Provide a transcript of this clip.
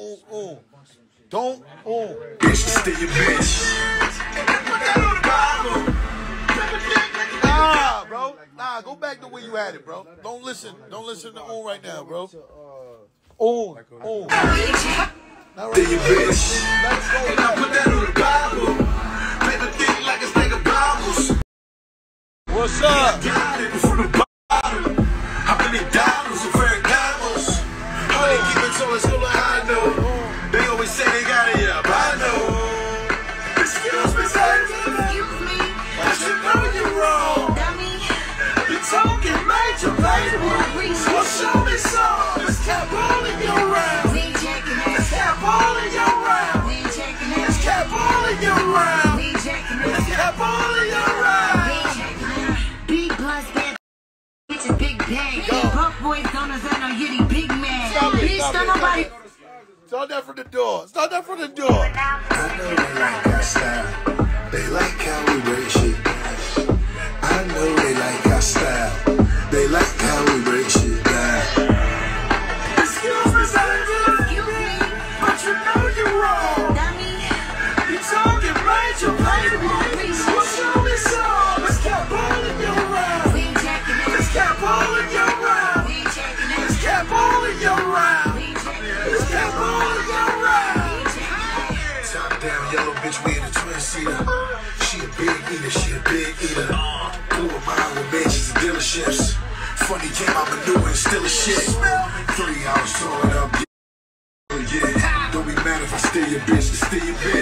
ooh, ooh. Don't, ooh. Bitch, stay your bitch. Nah, bro. Nah, go back to where you had it, bro. Don't listen. Don't listen to ooh right now, bro. Not right your bitch. And I put that on the Bible. Paper thick like Bibles. What's up? Bitches, big bag. Broke boys don't deserve no yitty big man. Stop it, Bitch, don't nobody. Start that from the door. Start that from the door. I know they like our style. They like how we break shit. I know they like our style. They like how we break shit bitch, we in a twin seater. She a big eater, she a big eater. Blew a mind with bitches and dealerships. Funny game, I'm a new and still a shit. Three hours throwing up. Yeah, don't be mad if I steal your bitch, steal your bitch.